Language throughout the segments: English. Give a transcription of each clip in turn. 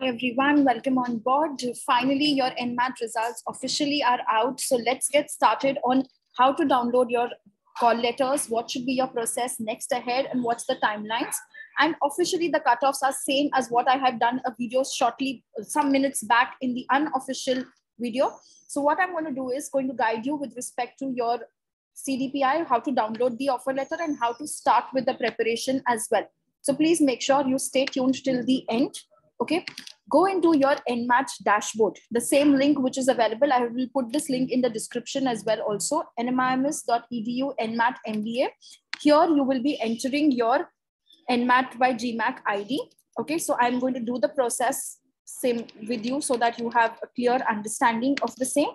Hi everyone, welcome on board. Finally, your NMAT results officially are out. So let's get started on how to download your call letters, what should be your process next ahead, and what's the timelines. And officially, the cutoffs are same as what I have done a video shortly, some minutes back in the unofficial video. So what I'm going to do is going to guide you with respect to your CDPI, how to download the offer letter and how to start with the preparation as well. So please make sure you stay tuned till the end okay? Go into your nmat dashboard the same link which is available. I will put this link in the description as well also. Nmims.edu nmat mba here you will be entering your nmat by gmac id okay? So i'm going to do the process same with you so that you have a clear understanding of the same.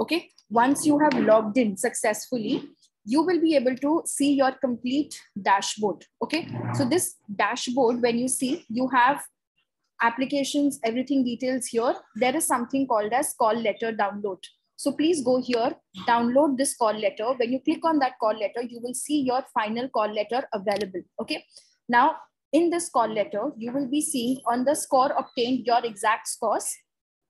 Okay? Once you have logged in successfully you will be able to see your complete dashboard. Okay. So this dashboard, when you see, you have applications, everything details here. There is something called as call letter download. So please go here, download this call letter. When you click on that call letter, you will see your final call letter available. Okay. Now, in this call letter, you will be seeing on the score obtained your exact scores.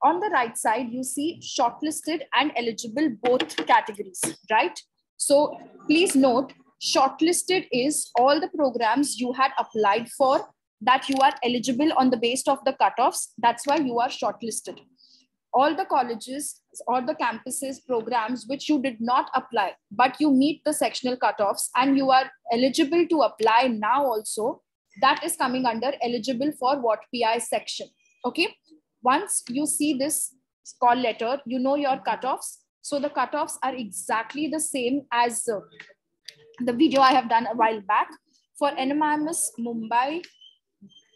On the right side, you see shortlisted and eligible both categories, right? So please note, shortlisted is all the programs you had applied for that you are eligible on the base of the cutoffs. That's why you are shortlisted. All the colleges or the campuses programs which you did not apply, but you meet the sectional cutoffs and you are eligible to apply now also, that is coming under eligible for WAT PI section. Okay. Once you see this call letter, you know your cutoffs so the cutoffs are exactly the same as uh, the video I have done a while back. For NMIMS Mumbai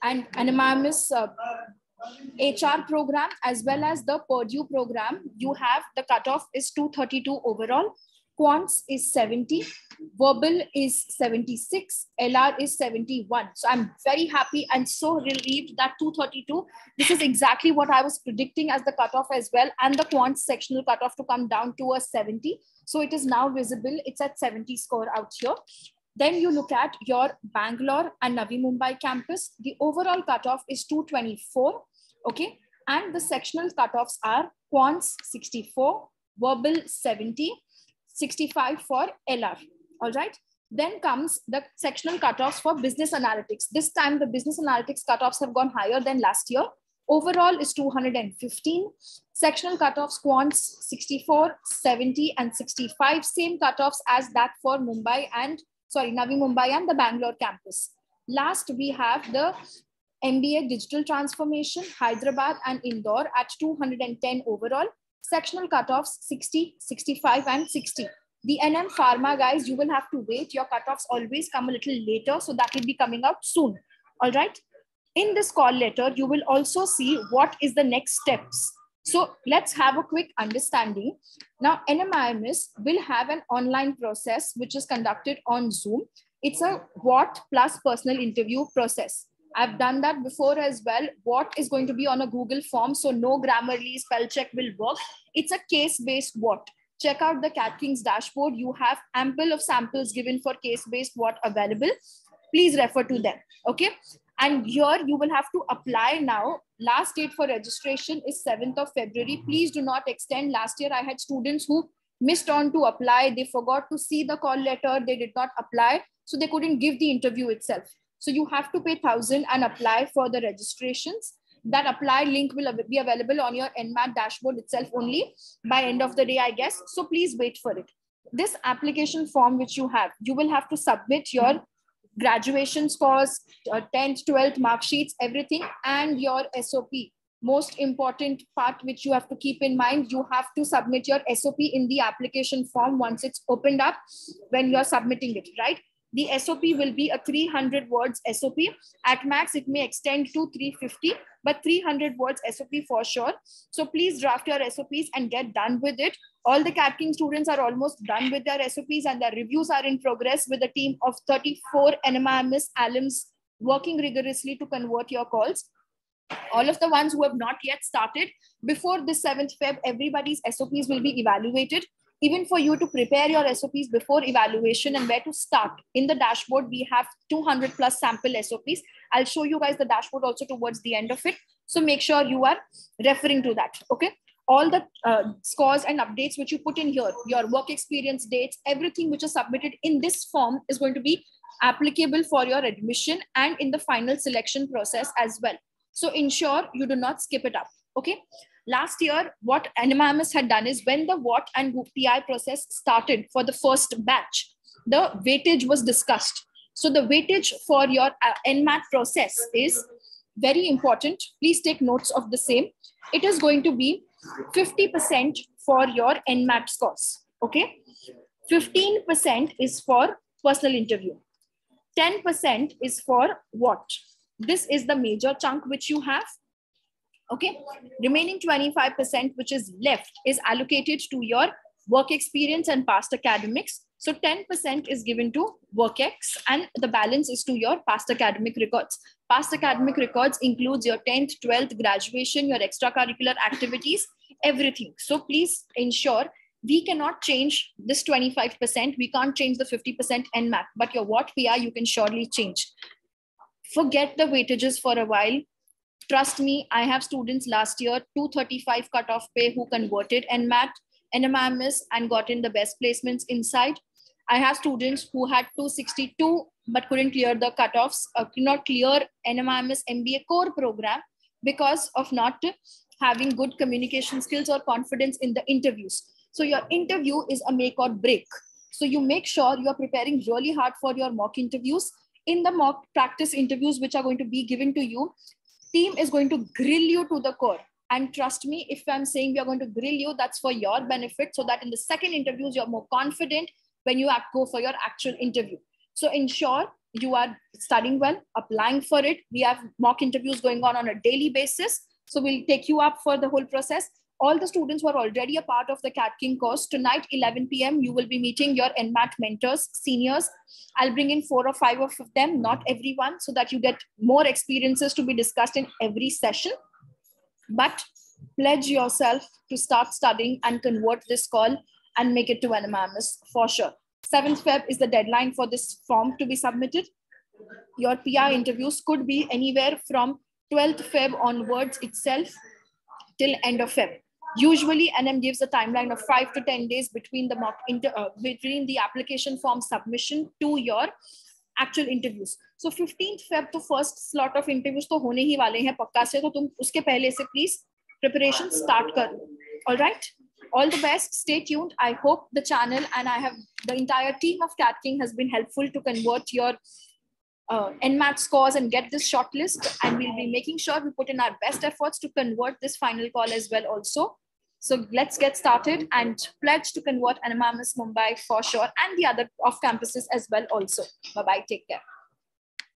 and NMIMS uh, HR program as well as the Purdue program, you have the cutoff is 232 overall quants is 70, verbal is 76, LR is 71. So I'm very happy and so relieved that 232, this is exactly what I was predicting as the cutoff as well, and the quants sectional cutoff to come down to a 70. So it is now visible, it's at 70 score out here. Then you look at your Bangalore and Navi Mumbai campus. The overall cutoff is 224, okay? And the sectional cutoffs are quants 64, verbal 70, 65 for LR, all right? Then comes the sectional cutoffs for business analytics. This time the business analytics cutoffs have gone higher than last year. Overall is 215. Sectional cutoffs quants 64, 70 and 65. Same cutoffs as that for Mumbai and, sorry, Navi Mumbai and the Bangalore campus. Last, we have the MBA Digital Transformation, Hyderabad and Indore at 210 overall sectional cutoffs 60, 65, and 60. The NM Pharma guys, you will have to wait. Your cutoffs always come a little later, so that will be coming out soon. All right. In this call letter, you will also see what is the next steps. So let's have a quick understanding. Now, NMIMS will have an online process which is conducted on Zoom. It's a WAT plus personal interview process. I've done that before as well. WAT is going to be on a Google form? So no Grammarly spell check will work. It's a case-based WAT. Check out the CATKing's dashboard. You have ample of samples given for case-based WAT available. Please refer to them. Okay. And here you will have to apply now. Last date for registration is 7th of February. Please do not extend. Last year I had students who missed on to apply. They forgot to see the call letter. They did not apply. So they couldn't give the interview itself. So you have to pay 1000 and apply for the registrations. That apply link will be available on your NMAT dashboard itself only by end of the day, I guess. So please wait for it. This application form which you have, you will have to submit your graduation scores, uh, 10th, 12th mark sheets, everything, and your SOP. Most important part which you have to keep in mind, you have to submit your SOP in the application form once it's opened up when you're submitting it, right? The SOP will be a 300 words SOP. At max, it may extend to 350, but 300 words SOP for sure. So please draft your SOPs and get done with it. All the CATKing students are almost done with their SOPs and their reviews are in progress with a team of 34 NMIMS alums working rigorously to convert your calls. All of the ones who have not yet started, before the 7th Feb, everybody's SOPs will be evaluated even for you to prepare your SOPs before evaluation and where to start. In the dashboard, we have 200 plus sample SOPs. I'll show you guys the dashboard also towards the end of it. So make sure you are referring to that, okay? All the uh, scores and updates which you put in here, your work experience dates, everything which is submitted in this form is going to be applicable for your admission and in the final selection process as well. So ensure you do not skip it up, okay? Last year, what NMIMS had done is when the WAT and PI process started for the first batch, the weightage was discussed. So the weightage for your uh, NMAT process is very important. Please take notes of the same. It is going to be 50% for your NMAT scores. Okay. 15% is for personal interview. 10% is for WAT? This is the major chunk which you have. Okay. Remaining 25%, which is left, is allocated to your work experience and past academics. So 10% is given to WorkX and the balance is to your past academic records. Past academic records includes your 10th, 12th graduation, your extracurricular activities, everything. So please ensure we cannot change this 25%. We can't change the 50% NMAT, but your WAT PI you can surely change. Forget the weightages for a while trust me, I have students last year, 235 cutoff pay who converted NMAT, NMIMS and got in the best placements inside. I have students who had 262 but couldn't clear the cutoffs, uh, could not clear NMIMS MBA core program because of not having good communication skills or confidence in the interviews. So your interview is a make or break. So you make sure you are preparing really hard for your mock interviews. In the mock practice interviews, which are going to be given to you, team is going to grill you to the core. And trust me if i'm saying we are going to grill you that's for your benefit so that in the second interviews you're more confident when you go for your actual interview. So ensure you are studying well applying for it. We have mock interviews going on on a daily basis. So we'll take you up for the whole process all the students who are already a part of the CATKing course, tonight, 11 p.m., you will be meeting your NMAT mentors, seniors. I'll bring in four or five of them, not everyone, so that you get more experiences to be discussed in every session. But pledge yourself to start studying and convert this call and make it to NMIMS for sure. 7th Feb is the deadline for this form to be submitted. Your PI interviews could be anywhere from 12th Feb onwards itself till end of Feb. Usually, NM gives a timeline of five to 10 days between the mock inter, uh, between the application form submission to your actual interviews. So 15th Feb to first slot of interviews to hone hi wale hain pakka se to tum uske pehle se please preparation start kar all right? All the best. Stay tuned. I hope the channel and i have the entire team of CATKing has been helpful to convert your uh, NMAT scores and get this shortlist. And we'll be making sure we put in our best efforts to convert this final call as well also. So let's get started and pledge to convert NMIMS Mumbai for sure and the other off campuses as well also. Bye-bye. Take care.